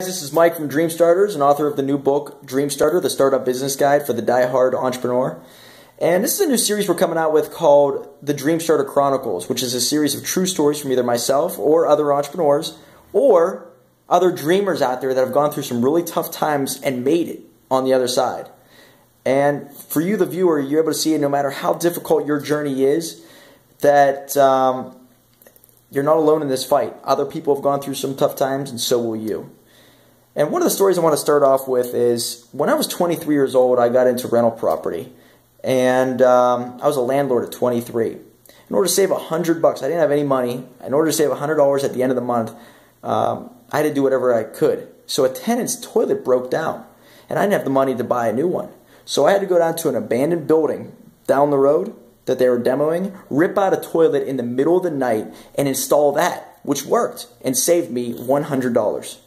This is Mike from Dream Starters and author of the new book, Dream Starter, the Startup Business Guide for the Die-Hard Entrepreneur. And this is a new series we're coming out with called The Dream Starter Chronicles, which is a series of true stories from either myself or other entrepreneurs or other dreamers out there that have gone through some really tough times and made it on the other side. And for you, the viewer, you're able to see it no matter how difficult your journey is, that um, you're not alone in this fight. Other people have gone through some tough times, and so will you. And one of the stories I want to start off with is when I was 23 years old, I got into rental property. And um, I was a landlord at 23. In order to save 100 bucks, I didn't have any money. In order to save $100 at the end of the month, um, I had to do whatever I could. So a tenant's toilet broke down, and I didn't have the money to buy a new one. So I had to go down to an abandoned building down the road that they were demoing, rip out a toilet in the middle of the night, and install that, which worked and saved me $100.